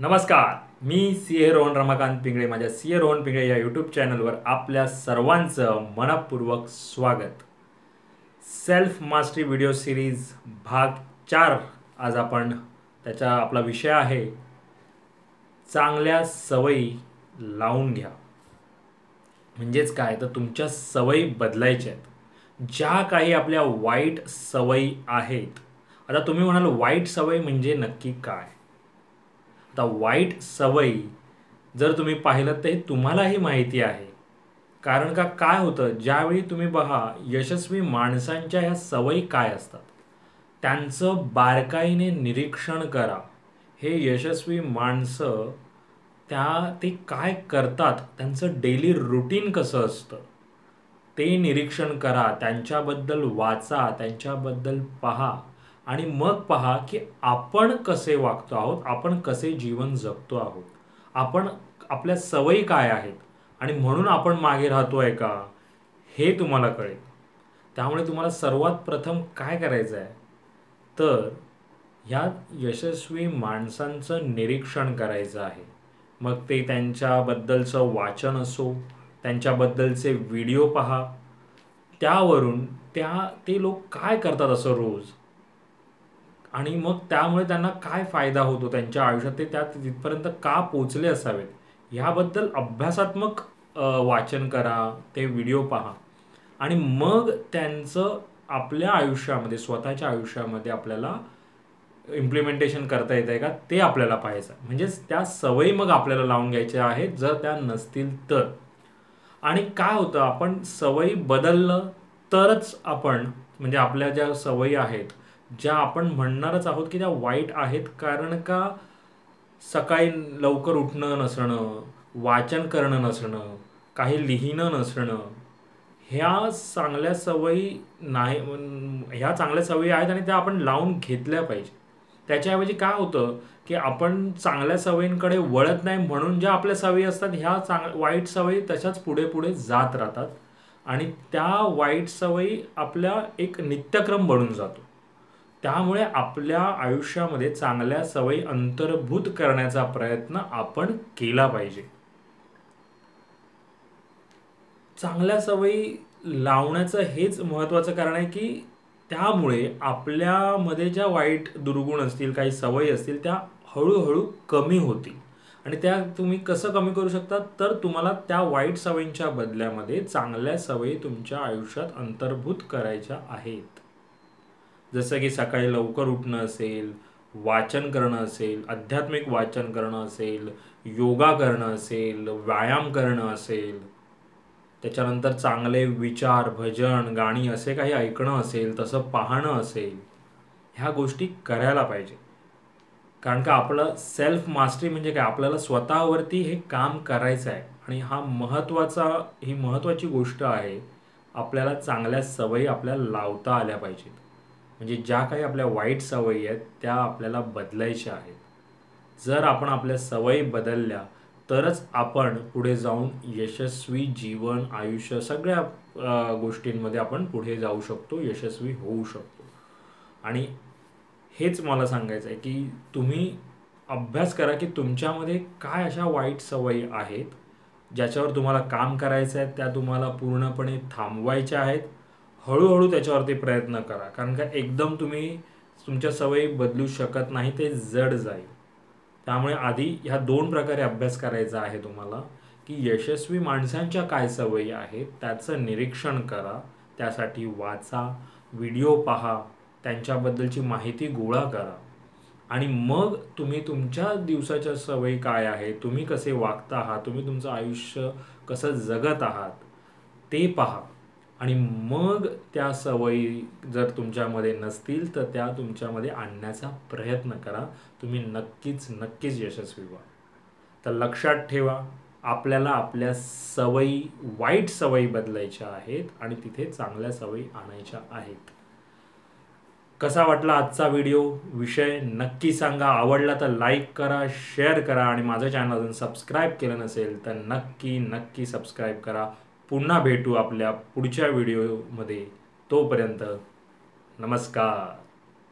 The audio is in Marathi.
नमस्कार मी सी ए रोहन रमाकांत पिंगळे माझ्या सी ए रोहन पिंगळे या यूट्यूब चॅनलवर आपल्या सर्वांचं मनपूर्वक स्वागत. सेल्फ मास्टरी व्हिडिओ सिरीज भाग चार आज आपण त्याचा आपला विषय आहे चांगल्या सवयी लावून घ्या. म्हणजेच काय? तर तुमच्या सवयी बदलायच्या आहेत. ज्या काही आपल्या वाईट सवयी आहेत. आता तुम्ही म्हणाल वाईट सवय म्हणजे नक्की काय? आता वाईट सवयी. जर तुम्ही पाहिलं तर हे तुम्हालाही माहिती आहे. कारण का काय होतं? ज्यावेळी तुम्ही बघा यशस्वी माणसांच्या ह्या सवयी काय असतात? त्यांचं बारकाईने निरीक्षण करा. हे यशस्वी माणसं त्या ते काय करतात? त्यांचं डेली रुटीन कसं असतं? ते निरीक्षण करा. त्यांच्याबद्दल वाचा त्यांच्याबद्दल पहा. आणि मग पहा की आपण कसे वागतो आहोत आपण कसे जीवन जगतो आहोत. आपण आपल्या सवयी काय आहेत आणि म्हणून आपण मागे राहतो आहे का हे तुम्हाला कळेल. त्यामुळे तुम्हाला सर्वात प्रथम काय करायचं आहे? तर ह्या यशस्वी माणसांचं निरीक्षण करायचं आहे. मग ते त्यांच्याबद्दलचं वाचन असो त्यांच्याबद्दलचे व्हिडिओ पहा. त्यावरून त्या ते लोक काय करतात असं रोज? आणि मग त्यामुळे त्यांना काय फायदा होतो त्यांच्या आयुष्यात? ते त्या तिथपर्यंत का पोचले असावेत? ह्याबद्दल अभ्यासात्मक वाचन करा ते व्हिडिओ पहा. आणि मग त्यांचं आपल्या आयुष्यामध्ये स्वतःच्या आयुष्यामध्ये आपल्याला इम्प्लिमेंटेशन करता येत आहे का? ते आपल्याला पाहायचं म्हणजेच त्या सवयी मग आपल्याला लावून घ्यायच्या आहेत जर त्या नसतील तर. आणि काय होतं? आपण सवयी बदललं तरच आपण म्हणजे आपल्या ज्या सवयी आहेत ज्या आपण म्हणणारच आहोत की त्या वाईट आहेत कारण का सकाळी लवकर उठणं नसणं वाचन करणं नसणं काही लिहिणं नसणं ह्या चांगल्या सवयी नाही ह्या चांगल्या सवयी आहेत आणि त्या आपण लावून घेतल्या पाहिजे. त्याच्याऐवजी काय होतं की आपण चांगल्या सवयींकडे वळत नाही म्हणून ज्या आपल्या सवयी असतात ह्या चांग वाईट सवयी तशाच पुढे पुढे जात राहतात आणि त्या वाईट सवयी आपल्या एक नित्यक्रम बनून जातो. त्यामुळे आपल्या आयुष्यामध्ये चांगल्या सवयी अंतर्भूत करण्याचा प्रयत्न आपण केला पाहिजे. चांगल्या सवयी लावण्याचं हेच महत्त्वाचं कारण आहे की त्यामुळे आपल्यामध्ये ज्या वाईट दुर्गुण असतील काही सवयी असतील त्या हळूहळू कमी होतील. आणि त्या तुम्ही कसं कमी करू शकता तर तुम्हाला त्या वाईट सवयींच्या बदल्यामध्ये चांगल्या सवयी तुमच्या आयुष्यात अंतर्भूत करायच्या आहेत. जसं की सकाळी लवकर उठणं असेल वाचन करणं असेल आध्यात्मिक वाचन करणं असेल योगा करणं असेल व्यायाम करणं असेल त्याच्यानंतर चांगले विचार भजन गाणी असे काही ऐकणं असेल तसं पाहणं असेल ह्या गोष्टी करायला पाहिजे. कारण का आपलं सेल्फ मास्टरी म्हणजे काय? आपल्याला स्वतःवरती हे काम करायचं आहे. आणि हा महत्त्वाचा ही महत्त्वाची गोष्ट आहे. आपल्याला चांगल्या सवयी आपल्याला लावता आल्या पाहिजेत. म्हणजे ज्या काही आपल्या वाईट सवयी आहेत त्या आपल्याला बदलायच्या आहेत. जर आपण आपल्या सवयी बदलल्या तरच आपण पुढे जाऊन यशस्वी जीवन आयुष्य सगळ्या गोष्टींमध्ये आपण पुढे जाऊ शकतो यशस्वी होऊ शकतो. आणि हेच मला सांगायचं आहे की तुम्ही अभ्यास करा की तुमच्यामध्ये काय अशा वाईट सवयी आहेत ज्याच्यावर तुम्हाला काम करायचं आहे त्या तुम्हाला पूर्णपणे थांबवायच्या आहेत हळूहळू त्याच्यावरती प्रयत्न करा. कारण का एकदम तुम्ही तुमच्या सवयी बदलू शकत नाही ते जड जाईल. त्यामुळे आधी ह्या दोन प्रकारे अभ्यास करायचा आहे तुम्हाला की यशस्वी माणसांच्या काय सवयी आहेत त्याचं निरीक्षण करा त्यासाठी वाचा व्हिडिओ पहा त्यांच्याबद्दलची माहिती गोळा करा. आणि मग तुम्ही तुमच्या दिवसाच्या सवयी काय आहे तुम्ही कसे वागता आहात तुम्ही तुमचं आयुष्य कसं जगत आहात ते पहा. आणि मग त्या सवयी जर तुमच्यामध्ये नसतील तर त्या तुमच्यामध्ये आणण्याचा प्रयत्न करा. तुम्ही नक्कीच नक्कीच यशस्वी व्हा. तर लक्षात ठेवा आपल्याला आपल्या सवयी वाईट सवयी बदलायच्या आहेत आणि तिथे चांगल्या सवयी आणायच्या आहेत. कसा वाटला आजचा व्हिडिओ? विषय नक्की सांगा. आवडला तर लाईक करा शेअर करा आणि माझं चॅनल अजून सबस्क्राईब केलं नसेल तर नक्की नक्की सबस्क्राईब करा. पुन्हा भेटू आपल्या पुढच्या व्हिडिओमध्ये तोपर्यंत नमस्कार.